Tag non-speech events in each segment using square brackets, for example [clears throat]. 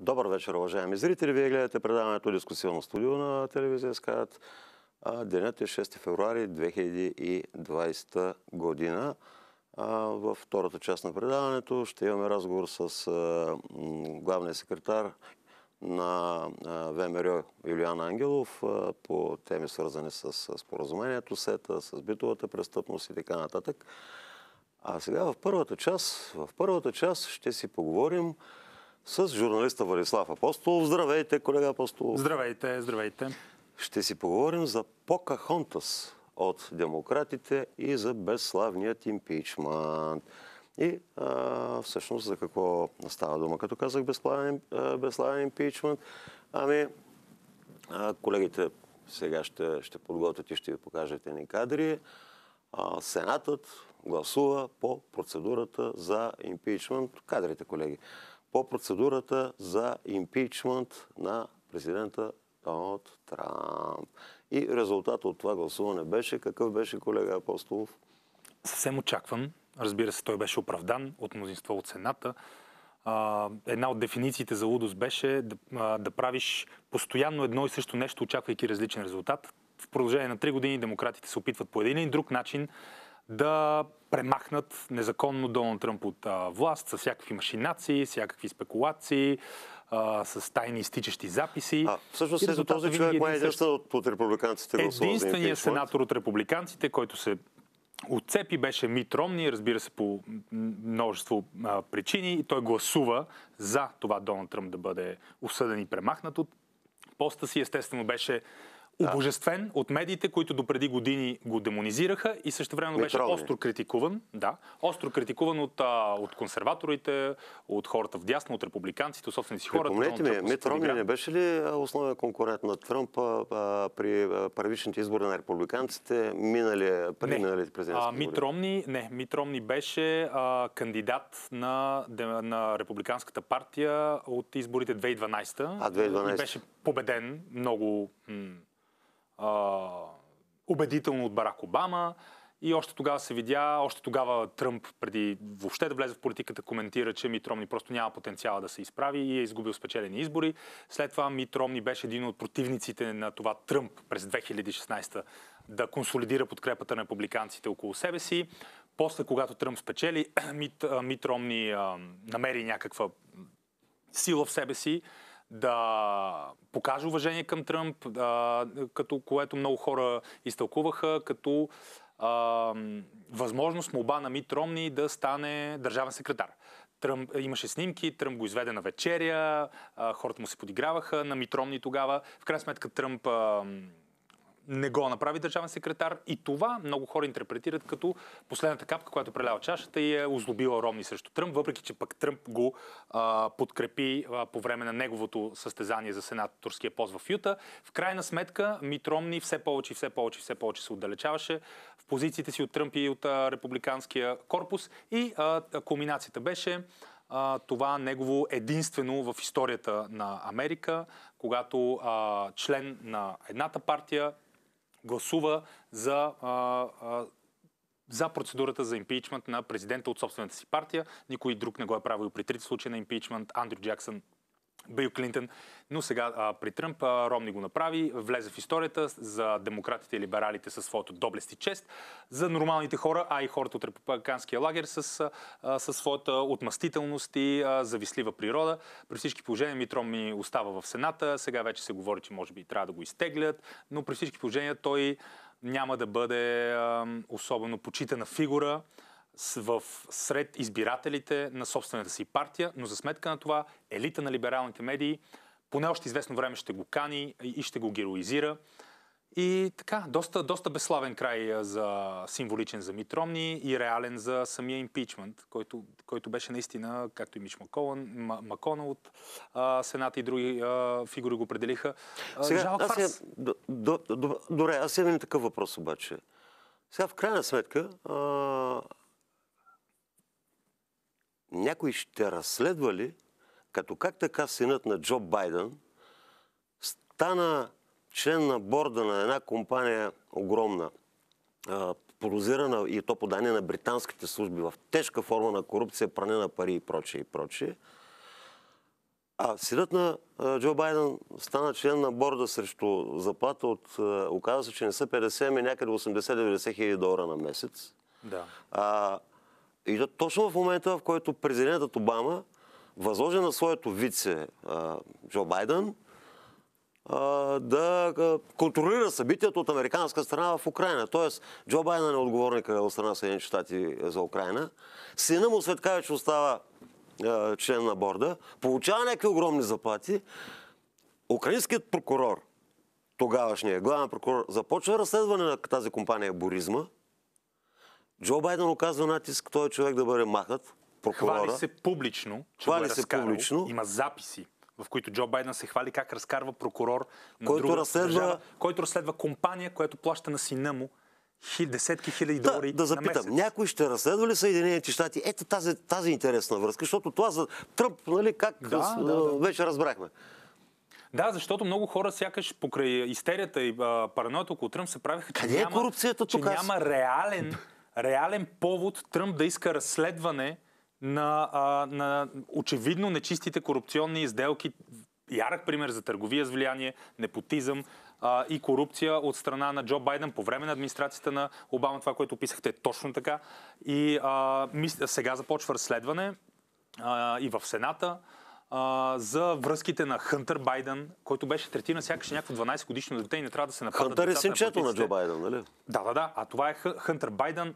Добър вечер, уважаеми зрители. Вие гледате предаването Дискусионно студио на телевизия Скаят. Денят е 6 февруари 2020 година. Във втората част на предаването ще имаме разговор с главния секретар на ВМРО Юлиан Ангелов по теми свързани с споразумението, сета, с битовата престъпност и така нататък. А сега в първата част, в първата част ще си поговорим с журналиста Валислав Апостолов. Здравейте, колега Апостолов. Здравейте, здравейте. Ще си поговорим за Покахонтас от демократите и за безславният импичмент. И а, всъщност за какво става дума, като казах безславен, безславен импичмент? Ами, а, колегите сега ще, ще подготвят и ще ви покажете ни кадри. А, Сенатът гласува по процедурата за импичмент. Кадрите, колеги по процедурата за импичмент на президента Доналд Трамп. И резултат от това гласуване беше, какъв беше колега Апостолов? Съвсем очакван. Разбира се, той беше оправдан от мнозинство от Сената. Една от дефинициите за лудост беше да, да правиш постоянно едно и също нещо, очаквайки различен резултат. В продължение на три години демократите се опитват по един или друг начин да премахнат незаконно Доналд Тръмп от а, власт с всякакви машинации, всякакви спекулации, а, с тайни изтичащи записи. А, всъщност ето този човек май е от, от републиканците Единственият сенатор от републиканците, който се отцепи беше Мит Ромни, разбира се по множество а, причини. И той гласува за това Доналд Тръмп да бъде осъден и премахнат от поста си. Естествено беше обожествен от медиите, които допреди години го демонизираха и също време беше остро критикуван. Да, остро критикуван от, а, от консерваторите, от хората в дясно, от републиканците, от собствените си хора. Помнете ми, Мит Ромни не беше ли основен конкурент на Тръмп а, при първичните избори на републиканците, минали, при миналите президентски избори? Мит Ромни, не, Мит Ромни беше а, кандидат на, на републиканската партия от изборите 2012. А, 2012. И беше победен много м- а, убедително от Барак Обама. И още тогава се видя, още тогава Тръмп, преди въобще да влезе в политиката, коментира, че Мит Ромни просто няма потенциала да се изправи и е изгубил спечелени избори. След това Мит Ромни беше един от противниците на това Тръмп през 2016 да консолидира подкрепата на републиканците около себе си. После, когато Тръмп спечели, [clears throat] Мит, Мит а, намери някаква сила в себе си да покаже уважение към Тръмп, а, като което много хора изтълкуваха като а, възможност молба на Мит Ромни да стане държавен секретар. Тръмп, имаше снимки, Тръмп го изведе на вечеря, а, хората му се подиграваха на Мит Ромни тогава. В крайна сметка Тръмп а, не го направи държавен секретар и това много хора интерпретират като последната капка, която прелява чашата и е озлобила Ромни срещу Тръмп, въпреки че пък Тръмп го а, подкрепи а, по време на неговото състезание за сенаторския пост в Юта. В крайна сметка Мит Ромни все повече все повече все повече се отдалечаваше в позициите си от Тръмп и от а, републиканския корпус и а, кулминацията беше а, това негово единствено в историята на Америка, когато а, член на едната партия гласува за, а, а, за процедурата за импичмент на президента от собствената си партия. Никой друг не го е правил при трите случаи на импичмент. Андрю Джаксън Бил Клинтон. Но сега а, при Тръмп а, Ромни го направи, влезе в историята за демократите и либералите със своето доблест и чест, за нормалните хора, а и хората от републиканския лагер с, а, със своята отмъстителност и а, завислива природа. При всички положения Мит Ромни остава в Сената, сега вече се говори, че може би трябва да го изтеглят, но при всички положения той няма да бъде а, особено почитана фигура в сред избирателите на собствената си партия, но за сметка на това елита на либералните медии поне още известно време ще го кани и ще го героизира. И така, доста, доста безславен край за символичен за Митромни и реален за самия импичмент, който, който беше наистина, както и Мич Маколан, Макона от а, Сената и други а, фигури го определиха. Сега, Жалък аз фарс. До, до, до, добре, аз имам такъв въпрос обаче. Сега в крайна сметка а, някой ще разследва ли, като как така синът на Джо Байден стана член на борда на една компания огромна, порозирана и то подание на британските служби в тежка форма на корупция, пране на пари и прочее и прочее. А синът на Джо Байден стана член на борда срещу заплата от, а, оказа се, че не са 50, ами някъде 80-90 хиляди долара на месец. Да. А, и точно в момента, в който президентът Обама възложи на своето вице Джо Байден да контролира събитието от американска страна в Украина. Тоест, Джо Байден е отговорник от страна на Съединените щати за Украина. Сина му Светкавич остава член на борда, получава някакви огромни заплати. Украинският прокурор, тогавашният главен прокурор, започва разследване на тази компания Боризма. Джо Байден оказва натиск този човек да бъде махнат. Прокурора. Хвали се публично, че Хвали го е се разкарал. публично. Има записи, в които Джо Байден се хвали как разкарва прокурор на Който друга разследва- държава, който разследва компания, която плаща на сина му хи, десетки хиляди Да, долари да на запитам, месец. някой ще разследва ли Съединените щати? Ето тази, тази интересна връзка, защото това за Тръмп, нали, как Да, да, да. вече разбрахме. Да, защото много хора сякаш покрай истерията и параноята около Тръмп се правиха, че, Къде е няма, корупцията че тук, няма реален, реален повод Тръмп да иска разследване на, а, на очевидно нечистите корупционни изделки. Ярък пример за търговия с влияние, непотизъм а, и корупция от страна на Джо Байден по време на администрацията на Обама. Това, което описахте е точно така. И а, сега започва разследване а, и в Сената а, за връзките на Хънтър Байден, който беше третиран сякаш някакво 12 годишно дете и не трябва да се напада Хънтър е синчето на политиците. Джо Байден, нали? Да, да, да. А това е Хъ- Хънтър Байден,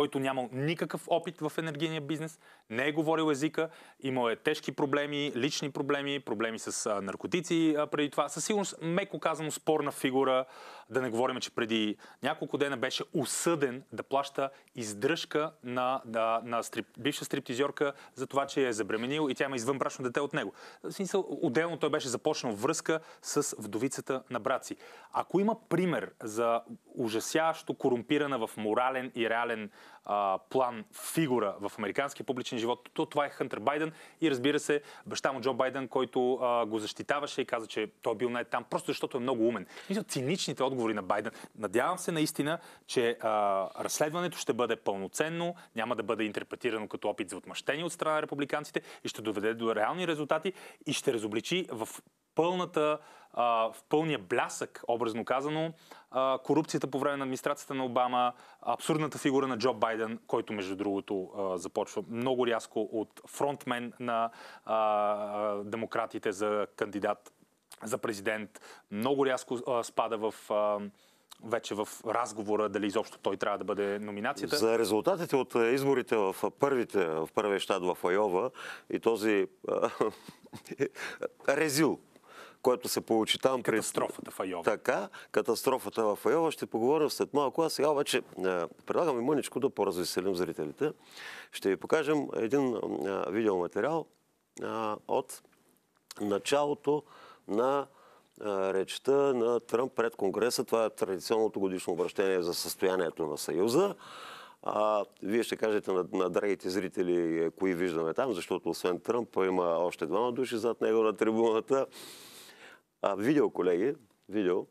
който нямал никакъв опит в енергийния бизнес, не е говорил езика, имал е тежки проблеми, лични проблеми, проблеми с наркотици преди това. Със сигурност, меко казано, спорна фигура. Да не говорим, че преди няколко дена беше осъден да плаща издръжка на, на, на стрип, бивша стриптизьорка за това, че е забременил и тя има извънбрачно дете от него. В смисъл, отделно той беше започнал връзка с вдовицата на брат си. Ако има пример за ужасяващо корумпирана в морален и реален а, план фигура в американския публичен живот, то това е Хънтер Байден и разбира се баща му Джо Байден, който а, го защитаваше и каза, че той е бил най там, просто защото е много умен. Мисля, циничните отговори на Байден. Надявам се наистина, че а, разследването ще бъде пълноценно, няма да бъде интерпретирано като опит за отмъщение от страна на републиканците и ще доведе до реални резултати и ще разобличи в пълната, а, в пълния блясък, образно казано, а, корупцията по време на администрацията на Обама, абсурдната фигура на Джо Байден, който между другото а, започва много рязко от фронтмен на а, демократите за кандидат за президент, много рязко а, спада в а, вече в разговора дали изобщо той трябва да бъде номинацията. За резултатите от изборите в първите, в първия щат в Айова и този [laughs] резил, който се получи там пред... Катастрофата в Айова. Така, катастрофата в Айова ще поговорим след малко. А сега обаче а, предлагам и мъничко да поразвеселим зрителите. Ще ви покажем един а, видеоматериал а, от началото на речта на Тръмп пред Конгреса. Това е традиционното годишно обращение за състоянието на Съюза. А, вие ще кажете на, на драгите зрители е, кои виждаме там, защото освен Тръмп има още двама души зад него на трибуната. А, видео, колеги, видео.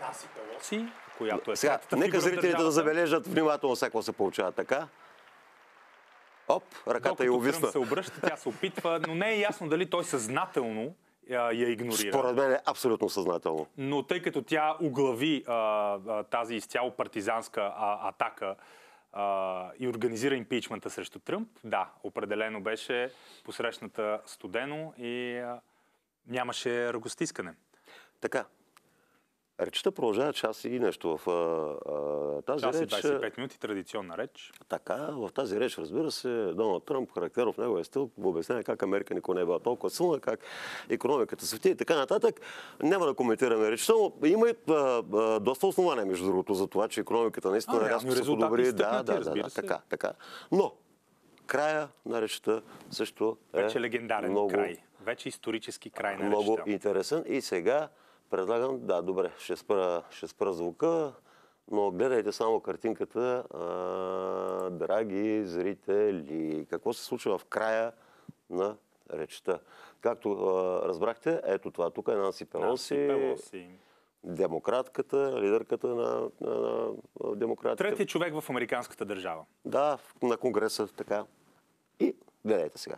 Наси Пелоси, която е Сега, нека зрителите да забележат внимателно сега какво се получава така. Оп, ръката Докато увисна. Тръмп се обръща, тя се опитва, но не е ясно дали той съзнателно я игнорира. Според мен е абсолютно съзнателно. Но тъй като тя оглави а, а, тази изцяло партизанска а, атака а, и организира импичмента срещу Тръмп, да, определено беше посрещната студено и а, нямаше ръкостискане. Така. Речта продължава час и нещо в а, тази Час реч. 25 минути, традиционна реч. Така, в тази реч, разбира се, Доналд Тръмп, характеров в неговия стил, обяснява как Америка никога не е била толкова силна, как економиката свети и така нататък. Няма да коментираме речта, но има и а, а, доста основания, между другото, за това, че економиката наистина А, рязко се подобри. Да, да, да, да, така, така. Но, края на речта също е Вече легендарен много, край. Вече исторически край на много речта. интересен. И сега предлагам, да, добре, ще спра, ще спра звука, но гледайте само картинката, а, драги зрители. Какво се случва в края на речта? Както а, разбрахте, ето това тук е Нанси Пелоси. Нанси Пелоси. демократката, лидерката на, на, на демократите. Третия човек в американската държава. Да, на Конгреса, така. И гледайте сега.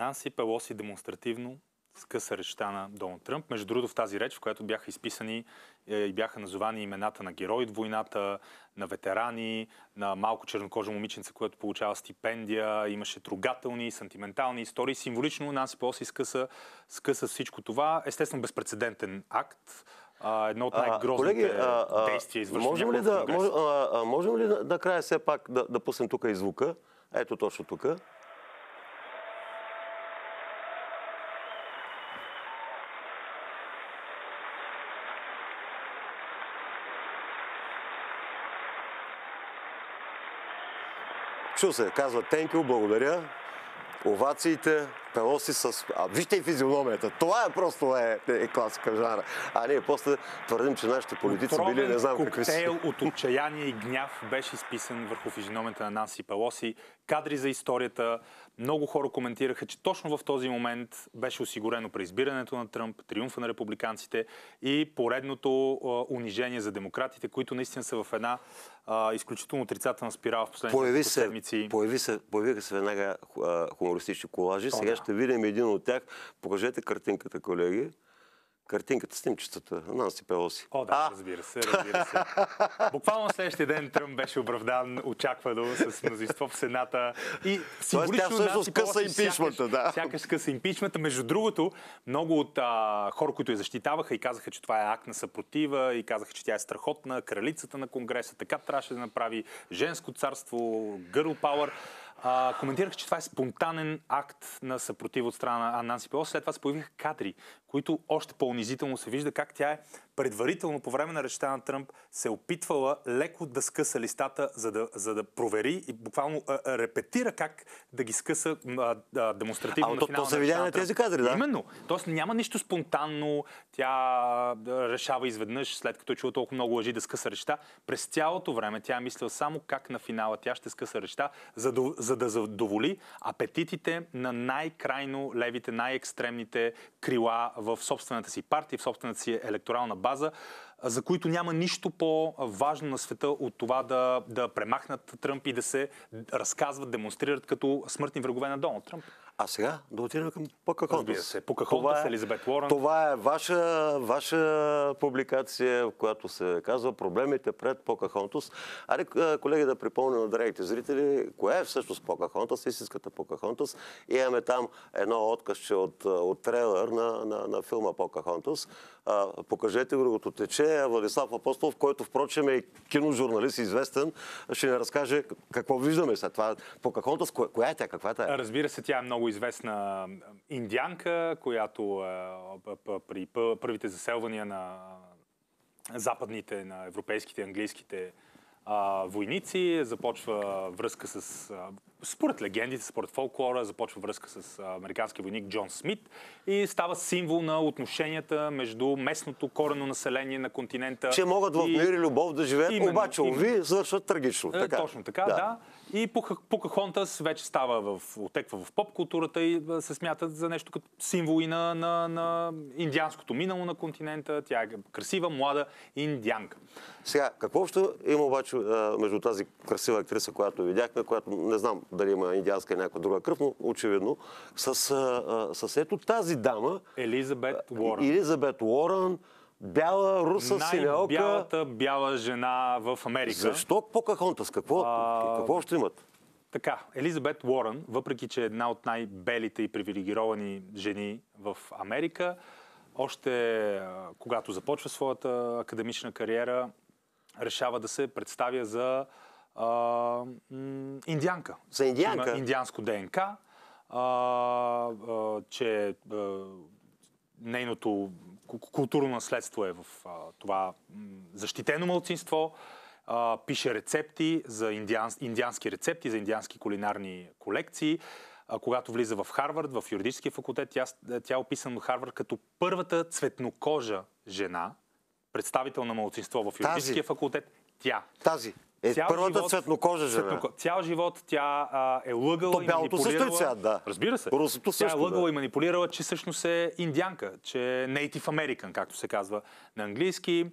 Нанси Пелоси демонстративно скъса речта на Доналд Тръмп. Между другото в тази реч, в която бяха изписани е, и бяха назовани имената на герои от войната, на ветерани, на малко чернокожа момиченце, което получава стипендия, имаше трогателни, сантиментални истории. Символично Нанси Пелоси скъса, скъса всичко това. Естествено безпредседентен акт. едно от най-грозните действия, извършени можем ли да, мож, а, можем ли накрая все пак да, да пуснем тук и звука? Ето точно тук. Чу се, казва Тенкил, благодаря. Овациите, Пелоси с... А, вижте и физиономията. Това е просто е, е класика жанра. А ние после твърдим, че нашите политици Отровен били не знам какви са. от отчаяние и гняв беше изписан върху физиономията на Нанси Пелоси. Кадри за историята. Много хора коментираха, че точно в този момент беше осигурено преизбирането на Тръмп, триумфа на републиканците и поредното а, унижение за демократите, които наистина са в една а, изключително отрицателна спирала в последните Появи се, се, седмици. появи се, появиха се веднага а, хумористични колажи. Сега ще видим един от тях. Покажете картинката, колеги. Картинката, снимчетата, Нанси Пелоси. О, да, а? разбира се, разбира се. Буквално следващия ден Тръмп беше оправдан, очаквано с мнозинство в Сената. И символично тя всъщност къса импичмента, да. Сякаш къса импичмента. Между другото, много от а, хора, които я защитаваха и казаха, че това е акт на съпротива и казаха, че тя е страхотна, кралицата на Конгреса, така трябваше да направи женско царство, girl power а, коментирах, че това е спонтанен акт на съпротива от страна на Нанси Пелоси. След това се появиха кадри, които още по-унизително се вижда как тя е предварително по време на речта на Тръмп се опитвала леко да скъса листата, за да, за да провери и буквално а, а, репетира как да ги скъса а, а, демонстративно а, на то, то се видя на тези кадри, да? Именно. Тоест няма нищо спонтанно. Тя решава изведнъж, след като е чува толкова много лъжи да скъса речта. През цялото време тя е мислила само как на финала тя ще скъса речта, за да, за да задоволи апетитите на най-крайно левите, най-екстремните крила в собствената си партия, в собствената си електорална база, bază за които няма нищо по-важно на света от това да, да премахнат Тръмп и да се разказват, демонстрират като смъртни врагове на Доналд Тръмп. А сега да отидем към Покахонтас. Разбира се, Покахонтас, е, Елизабет Уорън. Това е ваша, ваша публикация, в която се казва проблемите пред Покахонтас. Аре, колеги, да припомня на драгите зрители, кое е всъщност Покахонтас, истинската Покахонтас. Имаме там едно откъсче от, от трейлер на, на, на филма Покахонтас. покажете го, като тече. Владислав Апостолов, който впрочем е киножурналист известен, ще ни разкаже какво виждаме след това. Покахонтас, коя е тя, каква е тя? Разбира се, тя е много известна индианка, която при първите заселвания на западните, на европейските, английските войници започва връзка с според легендите, според фолклора, започва връзка с американски войник Джон Смит и става символ на отношенията между местното корено население на континента. Че могат в мир и любов да живеят, именно, обаче, ови, завършват трагично. Така. Точно така, да. да. И Покахонтас вече става в, отеква в поп-културата и се смятат за нещо като символ и на, на, на индианското минало на континента. Тя е красива, млада индианка. Сега, какво още има обаче между тази красива актриса, която видяхме, която не знам дали има индианска или някаква друга кръв, но очевидно, с, с ето тази дама. Елизабет Уорън. Елизабет Уорън, бяла, руса, синелка. Най-бялата бяла жена в Америка. Защо Покахонтас? Какво, а... какво ще имат? Така, Елизабет Уорън, въпреки че е една от най-белите и привилегировани жени в Америка, още когато започва своята академична кариера, решава да се представя за а, м, индианка. За индианка? Има индианско ДНК, а, а, че а, нейното културно наследство е в а, това защитено мълцинство. А, пише рецепти за индиан, индиански рецепти, за индиански кулинарни колекции. А, когато влиза в Харвард, в юридическия факултет, тя, тя е описана в Харвард като първата цветнокожа жена, представител на младсинство в юридическия Тази... факултет Тя. Тази. Е, Цял първата живот- цветнокожа жена. Цветноко- Цял живот тя а, е лъгала То и бялото също е манипулирала. цвят, да. Разбира се. Русото тя също, е лъгала да. и манипулирала, че всъщност е индианка, че е Native American, както се казва на английски.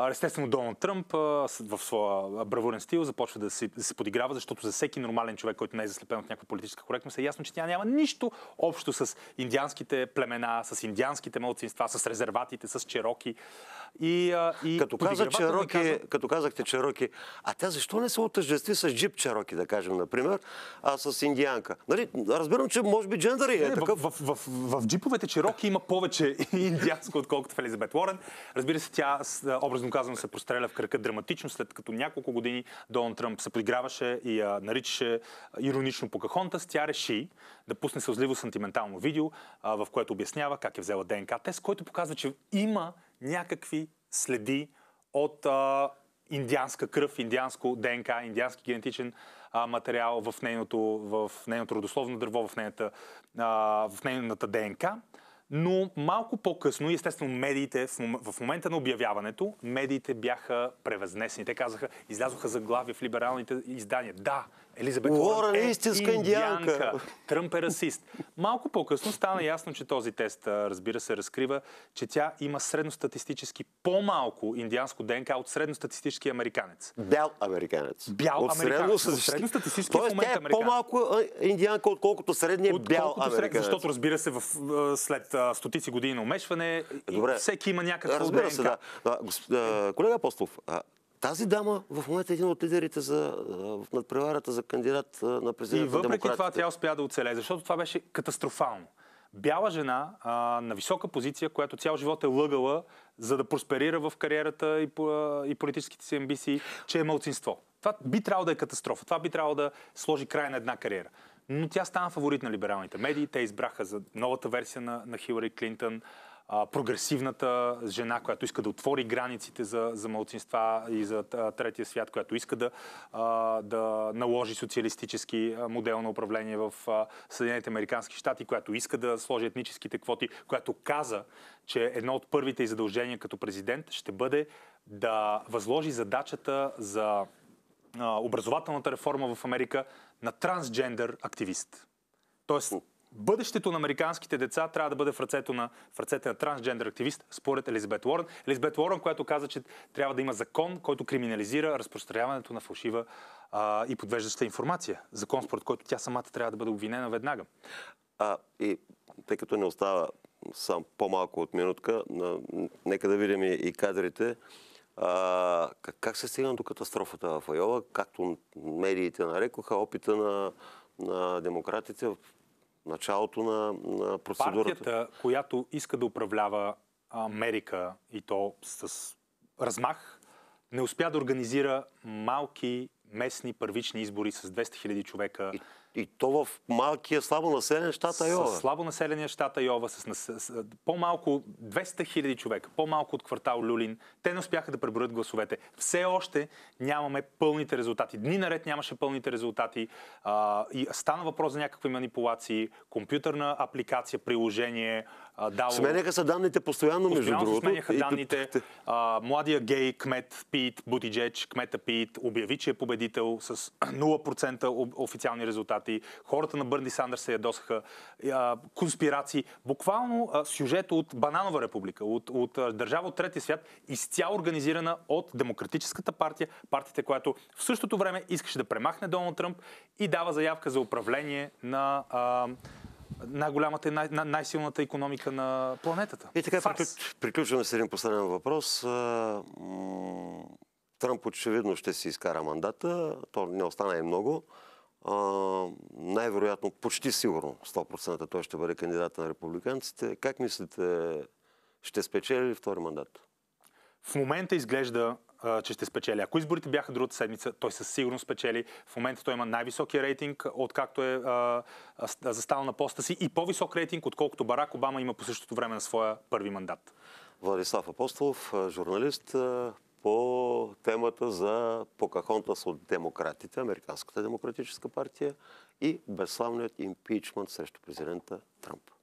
Естествено, Доналд Тръмп в своя бравурен стил започва да се, да се подиграва, защото за всеки нормален човек, който не е заслепен от някаква политическа коректност, е ясно, че тя няма нищо общо с индианските племена, с индианските мълцинства, с резерватите, с чероки. И, и Като, каза, подигравателно ни Чероки, казва- като казахте Чероки, а тя защо не се отъждестви с джип Чероки, да кажем, например, а с индианка? Нали, разбирам, че може би джендър е Не, такъв. В, в, в, в, в джиповете Чироки има повече [laughs] индианско, отколкото в Елизабет Уорен. Разбира се, тя, с- образно казано, се простреля в кръка драматично, след като няколко години Доналд Тръмп се подиграваше и я наричаше а, иронично Покахонтас. Тя реши да пусне сълзливо сантиментално видео, а, в което обяснява как е взела ДНК тест, който показва, че има някакви следи от а, индианска кръв, индианско ДНК, индиански генетичен а, материал в нейното, в нейното родословно дърво, в нейната, а, в нейната ДНК. Но малко по-късно, естествено медиите, в момента на обявяването, медиите бяха превъзнесени. Те казаха, излязоха заглавия в либералните издания. Да, Елизабет Уорън е е истинска индианка. Тръмп е расист. Малко по-късно стана ясно, че този тест, разбира се, разкрива, че тя има средностатистически по-малко индианско ДНК от средностатистически американец. Бял американец. Бял от американец. средно- От средностатистически в Тоест, момента е американец. по-малко индианка, отколкото средния бял Отколкото сред- американец. Защото, разбира се, в, след а, стотици години на умешване, и Добре. всеки има някакво Разбира ДНК. се, да. А, гос- а, колега Апостолов, тази дама в момента е един от лидерите за, в надпреварата за кандидат на И президент на въпреки това тя успя да оцелее, защото това беше катастрофално. Бяла жена а, на висока позиция, която цял живот е лъгала, за да просперира в кариерата и, а, и политическите си амбиции, че е мълцинство. Това би трябвало да е катастрофа. Това би трябвало да сложи край на една кариера. Но тя стана фаворит на либералните медии. Те избраха за новата версия на, на Хилари Клинтън прогресивната жена, която иска да отвори границите за, за малцинства и за третия свят, която иска да, да наложи социалистически модел на управление в а, Съединените Американски щати, която иска да сложи етническите квоти, която каза, че едно от първите й задължения като президент ще бъде да възложи задачата за образователната реформа в Америка на трансджендър активист. Тоест, бъдещето на американските деца трябва да бъде в, ръцето на, в ръцете на трансджендър активист, според Елизабет Уорън. Елизабет Уорън, която каза, че трябва да има закон, който криминализира разпространяването на фалшива а, и подвеждаща информация. Закон, според който тя самата трябва да бъде обвинена веднага. А, и тъй като не остава сам по-малко от минутка, на, нека да видим и, кадрите. А, как, как се стигна до катастрофата в Айова, както медиите нарекоха, опита на, на демократите началото на, на процедурата. Партията, която иска да управлява Америка и то с размах, не успя да организира малки местни първични избори с 200 000 човека. И, и то в малкия, слабо населен щат Айова. С слабо населения щат Айова, с, с, с по-малко 200 хиляди човека, по-малко от квартал Люлин, те не успяха да преброят гласовете. Все още нямаме пълните резултати. Дни наред нямаше пълните резултати. А, и стана въпрос за някакви манипулации, компютърна апликация, приложение, дало... Сменяха се данните постоянно, между Постоянно другото. сменяха И- данните. А, младия гей кмет Пит Бутиджеч, кмета Пит, обяви, че е победител с [clears throat] 0% об- официални резултати. Хората на Бърни Сандърс се ядосаха. Конспирации. Буквално сюжет от Бананова република, от, от държава от третия свят, изцяло организирана от Демократическата партия, партията, която в същото време искаше да премахне Доналд Тръмп и дава заявка за управление на а, най-голямата и най- най- най-силната економика на планетата. И така Фарс. приключ, приключваме с един последен въпрос. Тръмп очевидно ще си изкара мандата. То не остана и много. Най-вероятно, почти сигурно, 100% той ще бъде кандидат на републиканците. Как мислите, ще спечели ли втори мандат? В момента изглежда, че ще спечели. Ако изборите бяха другата седмица, той със сигурност спечели. В момента той има най-високия рейтинг, откакто е а, застанал на поста си и по-висок рейтинг, отколкото Барак Обама има по същото време на своя първи мандат. Владислав Апостолов, журналист по темата за Покахонтас от демократите, Американската демократическа партия и безславният импичмент срещу президента Тръмп.